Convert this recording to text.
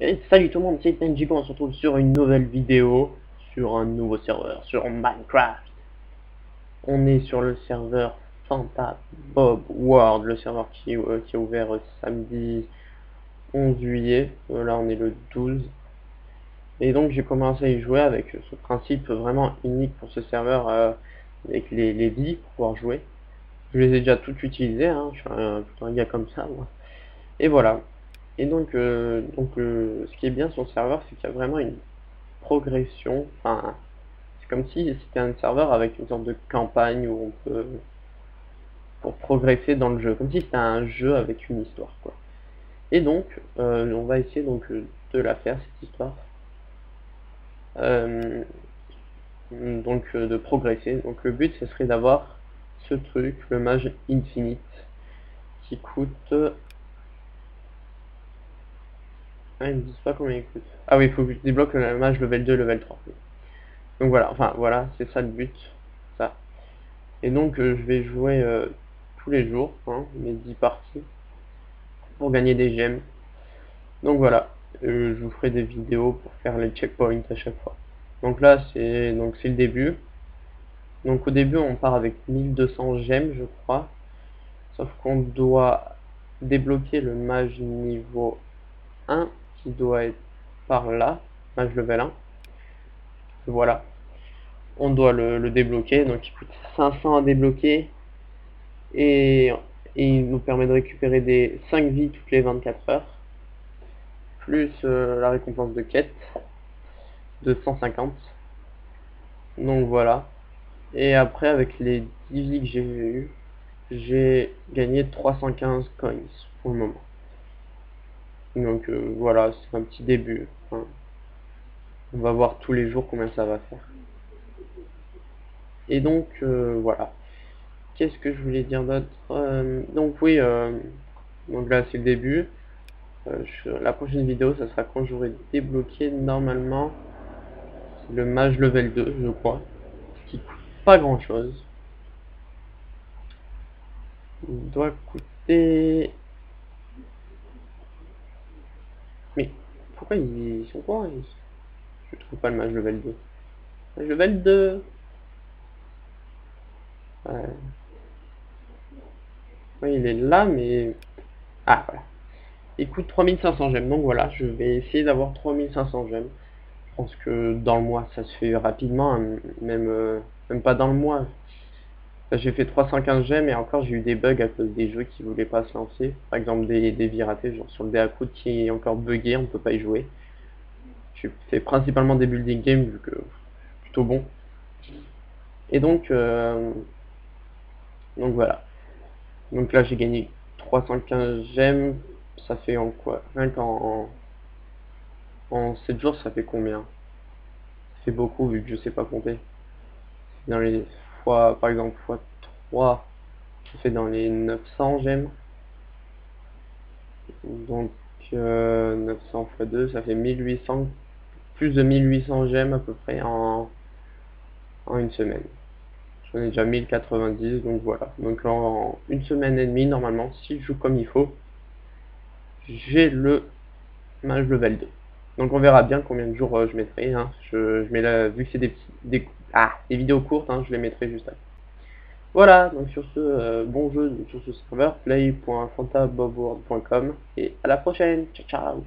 Salut tout le monde, c'est NJP, on se retrouve sur une nouvelle vidéo, sur un nouveau serveur, sur Minecraft. On est sur le serveur Santa Bob World, le serveur qui, euh, qui est ouvert samedi 11 juillet, euh, là on est le 12. Et donc j'ai commencé à y jouer avec ce principe vraiment unique pour ce serveur, euh, avec les, les vies pour pouvoir jouer. Je les ai déjà toutes utilisées, hein, je suis un, un gars comme ça moi. Et voilà, et donc, euh, donc euh, ce qui est bien sur le serveur, c'est qu'il y a vraiment une progression. Enfin, c'est comme si c'était un serveur avec une sorte de campagne où on peut pour progresser dans le jeu, comme si c'était un jeu avec une histoire, quoi. Et donc, euh, on va essayer donc de la faire cette histoire. donc de progresser. Donc le but, ce serait d'avoir ce truc, le mage infinite, qui coûte ah, ils me disent pas combien il coûte. Ah oui, il faut que je débloque le mage level 2, level 3. Donc voilà, enfin voilà, c'est ça le but. Ça. Et donc euh, je vais jouer euh, tous les jours, hein, mes 10 parties, pour gagner des gemmes. Donc voilà, euh, je vous ferai des vidéos pour faire les checkpoints à chaque fois. Donc là c'est donc c'est le début. Donc au début on part avec 1200 gemmes je crois. Sauf qu'on doit débloquer le mage niveau 1 doit être par là, mage level 1. Voilà. On doit le, débloquer, donc il coûte 500 à débloquer. Et, il nous permet de récupérer des 5 vies toutes les 24 heures. Plus euh, la récompense de quête de 150. Donc voilà. Et après avec les 10 vies que j'ai eu, j'ai gagné 315 coins pour le moment. Donc euh, voilà, c'est un petit début. On va voir tous les jours combien ça va faire. Et donc euh, voilà. Qu'est-ce que je voulais dire d'autre euh, Donc oui, donc là c'est le début. la prochaine vidéo, ça sera quand j'aurai débloqué normalement le mage level 2, je crois. Qui coûte pas grand chose. Il doit coûter Mais pourquoi ils sont quoi Je trouve pas le mage level 2. Mage level 2 ouais. ouais. il est là, mais... Ah, voilà. Il coûte 3500 gemmes, donc voilà, je vais essayer d'avoir 3500 gemmes. Je pense que dans le mois, ça se fait rapidement, hein, même, euh, même pas dans le mois. J'ai fait 315 gemmes et encore j'ai eu des bugs à cause des jeux qui voulaient pas se lancer. Par exemple des, des vies ratées, genre sur le Deacoud qui est encore buggé, on peut pas y jouer. J'ai fait principalement des building games vu que plutôt bon. Et donc, euh, donc voilà. Donc là j'ai gagné 315 gemmes, ça fait en quoi? Rien qu'en en 7 jours ça fait combien? Ça fait beaucoup vu que je sais pas compter. Dans les par exemple, fois 3, ça fait dans les 900 gemmes. Donc, 900 euh, fois 2, ça fait 1800, plus de 1800 gemmes à peu près en, en une semaine. J'en ai déjà 1090, donc voilà. Donc en une semaine et demie, normalement, si je joue comme il faut, j'ai le mage level 2. Donc on verra bien combien de jours euh, je mettrai. Hein. Je, mets là, vu que c'est des, petits, des, ah, des vidéos courtes, hein, je les mettrai juste après. Voilà, donc sur ce, euh, bon jeu sur ce serveur, play.fantabobworld.com et à la prochaine, ciao ciao